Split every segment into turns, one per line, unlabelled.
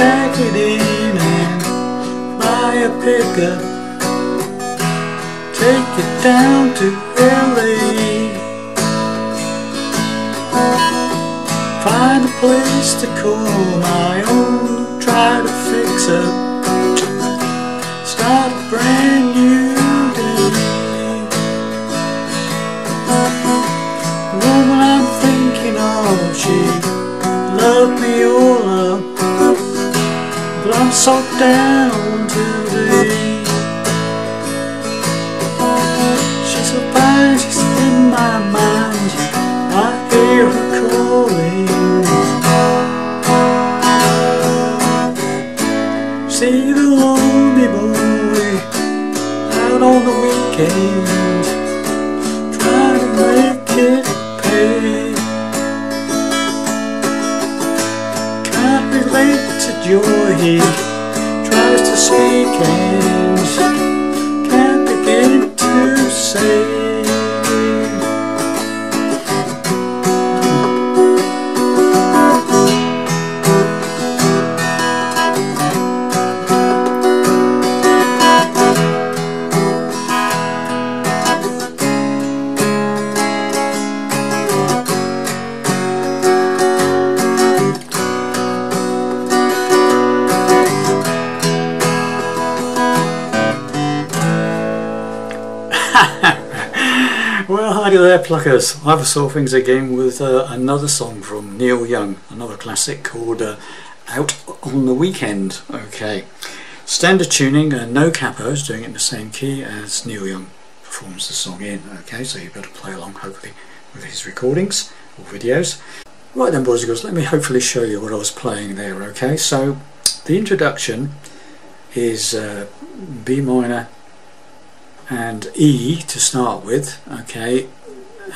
in and buy a pickup. Take it down to LA. Find a place to call my own. Try to fix up. Start a brand new day. Woman I'm thinking of, she So down today. She's so fine, she's in my mind. I hear her calling. See the lonely boy out on the weekend, trying to make it pay. Can't relate to joy to can't begin to say. There, pluckers. Ivor Sorefingers again with uh, another song from Neil Young, another classic called uh, Out on the Weekend. Okay, standard tuning, uh, no capos, doing it in the same key as Neil Young performs the song in. Okay, so you better play along, hopefully, with his recordings or videos. Right then, boys and girls, let me hopefully show you what I was playing there. Okay, so the introduction is uh, B minor and E to start with, okay,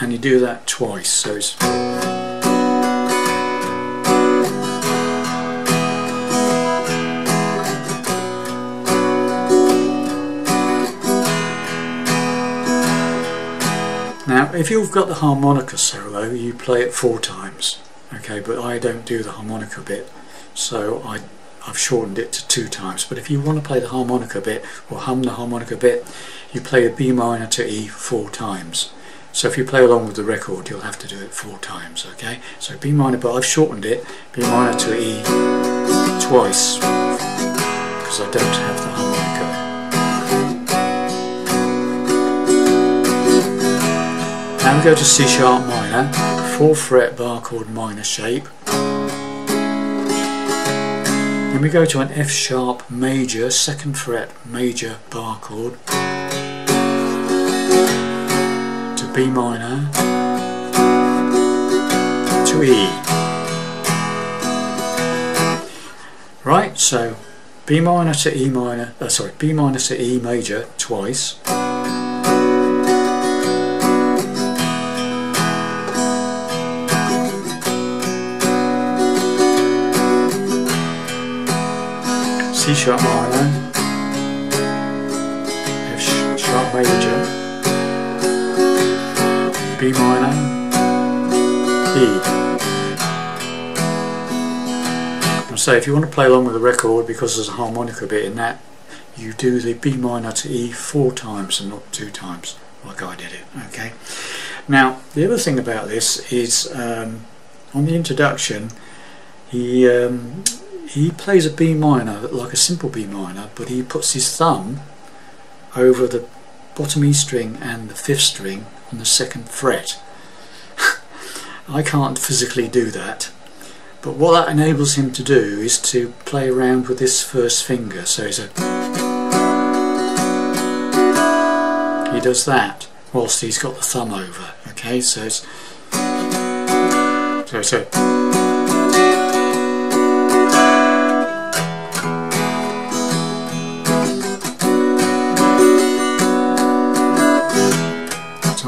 and you do that twice, so it's Now, if you've got the harmonica solo, you play it four times, okay, but I don't do the harmonica bit, so I I've shortened it to two times. But if you want to play the harmonica bit or hum the harmonica bit, you play a B minor to E four times. So if you play along with the record, you'll have to do it four times, okay? So B minor, but I've shortened it, B minor to E twice, because I don't have the harmonica. Now we go to C sharp minor, 4 fret bar chord minor shape. Then we go to an F sharp major, second fret major bar chord B minor to E. Right, so B minor to E minor, uh, sorry, B minor to E major twice. C sharp minor, F sharp major, B minor, E. And so if you want to play along with the record, because there's a harmonica bit in that, you do the B minor to E four times and not two times, like I did it. Okay. Now the other thing about this is um, on the introduction, he um, he plays a B minor like a simple B minor but he puts his thumb over the bottom E string and the fifth string on the second fret. I can't physically do that but what that enables him to do is to play around with this first finger. So he's a he does that whilst he's got the thumb over okay? So it's so it's a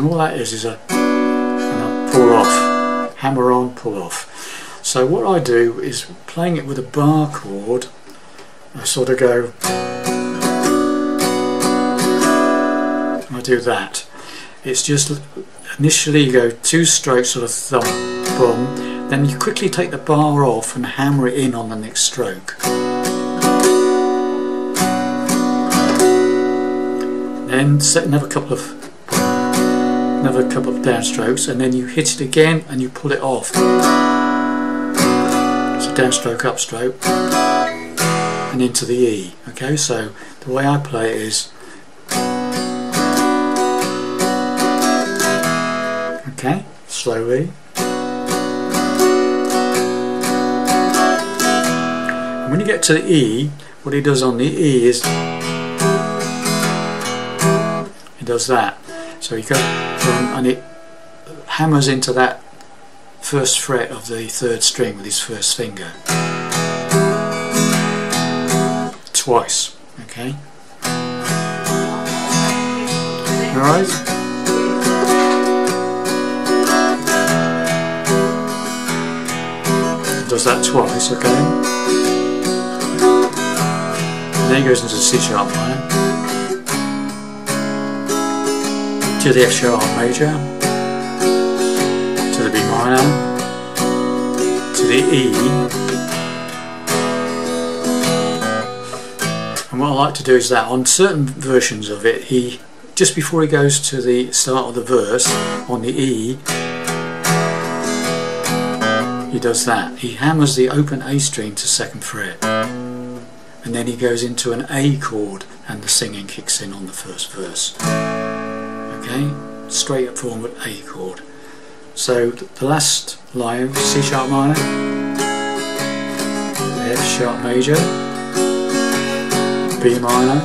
and all that is is a, a pull off, hammer on, pull off. So what I do is playing it with a bar chord, I sort of go, I do that. It's just initially you go two strokes sort of thumb, boom, then you quickly take the bar off and hammer it in on the next stroke. Then set another couple of another couple of downstrokes and then you hit it again and you pull it off. So downstroke, upstroke and into the E. Okay, so the way I play it is okay, slowly. And when you get to the E, what he does on the E is he does that. So he goes and it hammers into that first fret of the third string with his first finger. Twice, okay? Alright? Does that twice, okay? And then he goes into C sharp minor. To the F sharp major, to the B minor, to the E, and what I like to do is that on certain versions of it, he just before he goes to the start of the verse on the E, he does that. He hammers the open A string to second fret, and then he goes into an A chord, and the singing kicks in on the first verse okay straight up forward A chord. So the last line C sharp minor. F sharp major. B minor.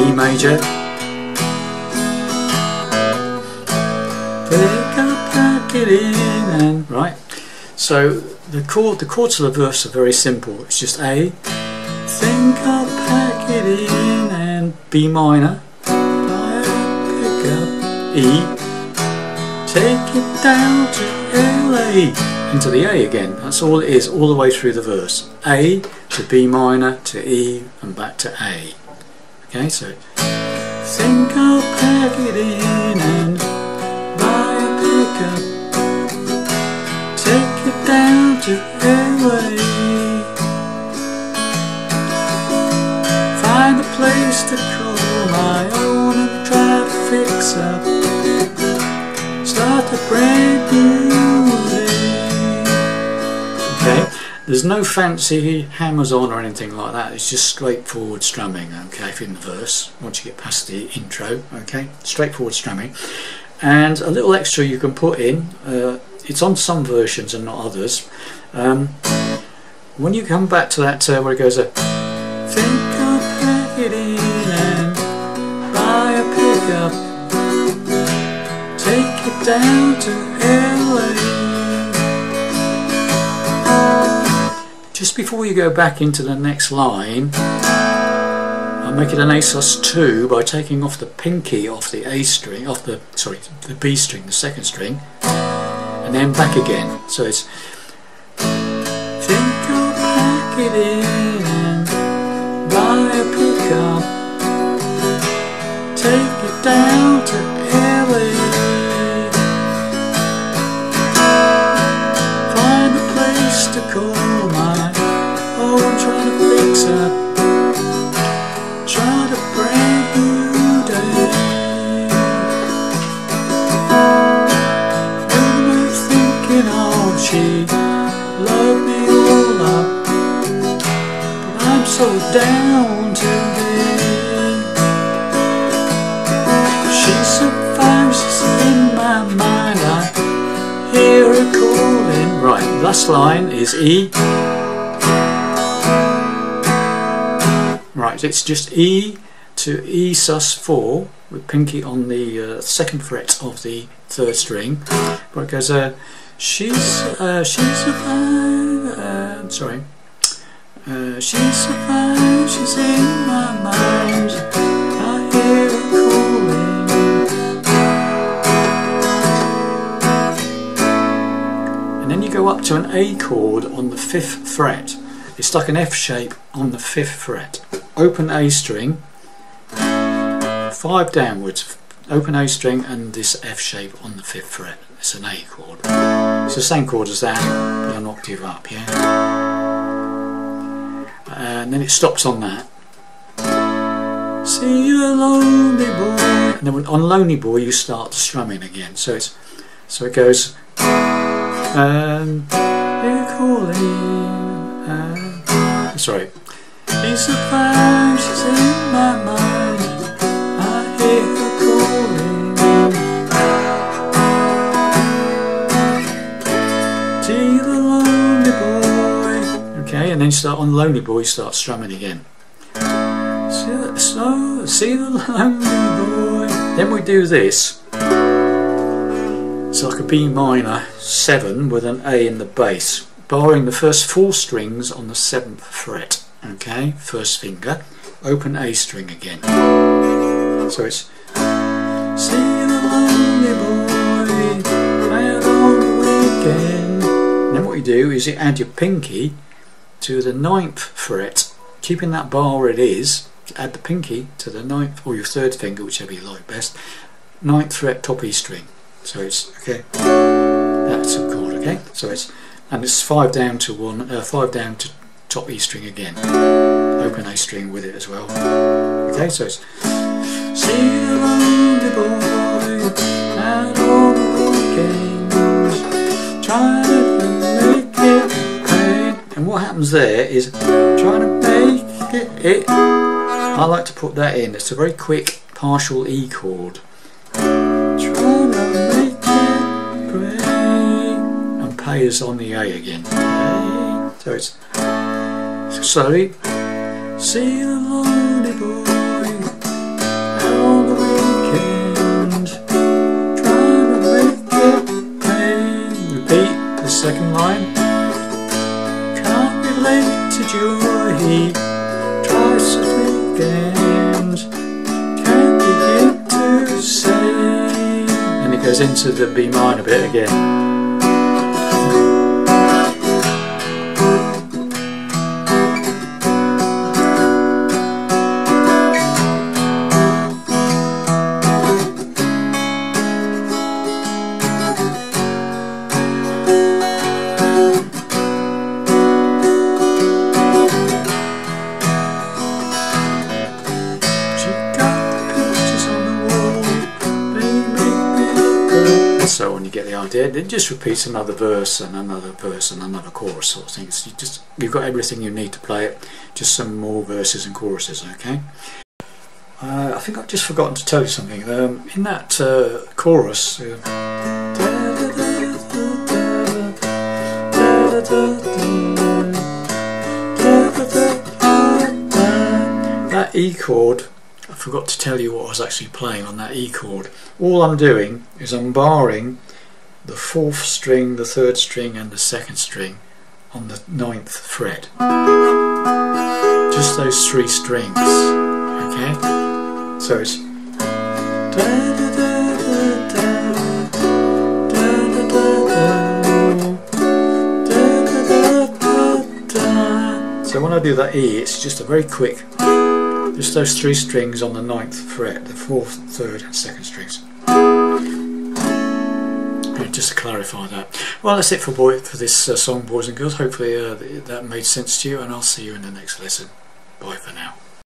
E major. Right. So the chord the chords of the verse are very simple. It's just A. Think I'll pack it in and B minor E, take it down to LA, into the A again. That's all it is, all the way through the verse. A to B minor to E and back to A. Okay, so think I'll pack it in and buy a pickup, take it down to LA. Find a place to call my own and try to fix up Okay, there's no fancy hammers on or anything like that. It's just straightforward strumming. Okay, in the verse, once you get past the intro. Okay, straightforward strumming, and a little extra you can put in. Uh, it's on some versions and not others. Um, when you come back to that uh, where it goes, uh, think in and buy a pickup it down to LA. Just before you go back into the next line, I'll make it an A sus2 by taking off the pinky off the A string, off the, sorry, the B string, the second string, and then back again. So it's Think pack it in she loved me all up. But I'm so down today She's so fine, in my mind. I hear her calling. Right, last line is E. Right, it's just E to E sus 4 with pinky on the uh, second fret of the third string. But it goes, uh, she's, uh, she's a fine, uh, sorry, uh, she's a she's in my mind, I hear her calling. And then you go up to an A chord on the fifth fret. It's like an F shape on the fifth fret. Open A string, five downwards, open A string and this F shape on the fifth fret. It's an A chord. It's the same chord as that, but an octave up, yeah? Uh, and then it stops on that. See a lonely boy. And then on Lonely Boy you start strumming again. So it's so it goes um, and you're calling and uh, sorry. It's a flash in my mind. Start on Lonely Boy, start strumming again. So, see the lonely boy. Then we do this. It's like a B minor 7 with an A in the bass, barring the first four strings on the 7th fret. Okay, first finger, open A string again. So it's See the lonely boy playing on the weekend. Then what you do is you add your pinky to the ninth fret, keeping that bar where it is, add the pinky to the ninth or your third finger, whichever you like best, ninth fret top E string. So it's okay. That's a chord, okay. So it's and it's five down to one, uh, five down to top E string again. Open A string with it as well. Okay, so it's See And what happens there is trying to make it. I like to put that in. It's a very quick partial E chord. And pay is on the A again. So it's so slowly. See the lonely boy on the weekend, trying to make it. Repeat the second line. Relate to joy. He tries to weekend. Can't begin to say. And it goes into the B minor bit again. Idea. Just repeats another verse and another verse and another chorus sort of thing. So you just you've got everything you need to play it. Just some more verses and choruses. Okay. Uh, I think I've just forgotten to tell you something. Um, in that uh, chorus. Uh, that E chord, I forgot to tell you what I was actually playing on that E chord. All I'm doing is I'm barring the fourth string, the third string and the second string on the ninth fret. Just those three strings, okay? So it's so when I do that E, it's just a very quick just those three strings on the ninth fret, the fourth, third and second strings. And just to clarify that. Well that's it for boy for this uh, song boys and girls. Hopefully uh, that made sense to you and I'll see you in the next lesson. Bye for now.